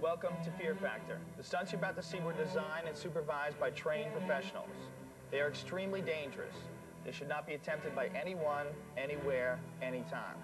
Welcome to Fear Factor. The stunts you're about to see were designed and supervised by trained professionals. They are extremely dangerous. They should not be attempted by anyone, anywhere, anytime.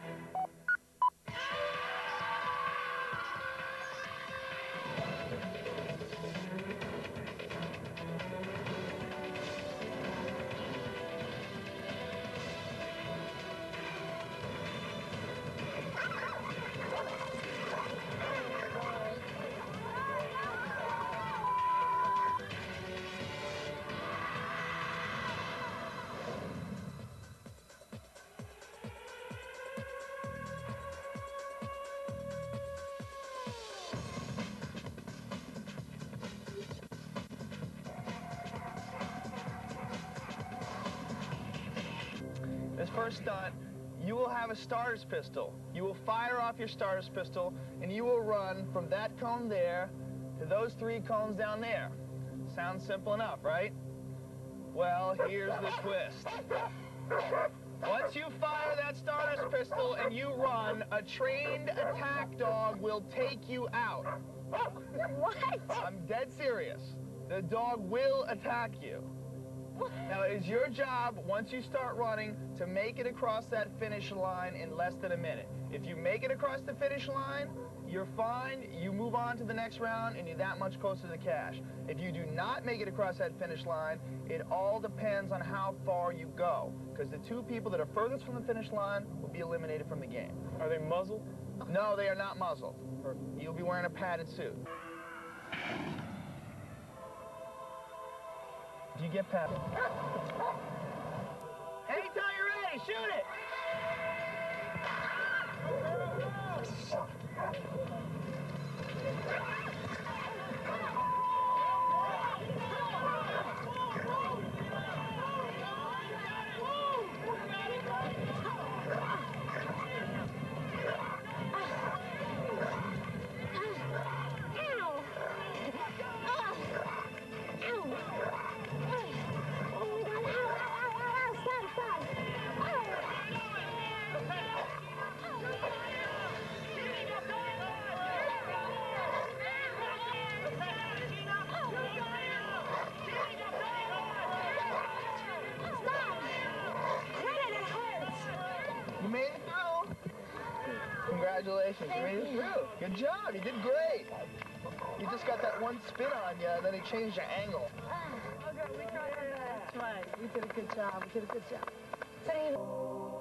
First stunt, you will have a starter's pistol. You will fire off your starter's pistol, and you will run from that cone there to those three cones down there. Sounds simple enough, right? Well, here's the twist. Once you fire that starter's pistol and you run, a trained attack dog will take you out. What? I'm dead serious. The dog will attack you. Now, it is your job, once you start running, to make it across that finish line in less than a minute. If you make it across the finish line, you're fine. You move on to the next round, and you're that much closer to the cash. If you do not make it across that finish line, it all depends on how far you go. Because the two people that are furthest from the finish line will be eliminated from the game. Are they muzzled? No, they are not muzzled. You'll be wearing a padded suit. Do you get padded? Anytime you're ready, shoot it! Congratulations, you made it through. Good job, you did great. You just got that one spin on you, and then he changed your angle. Ah, okay, we tried our best. That's right. We did a good job. We did a good job. But you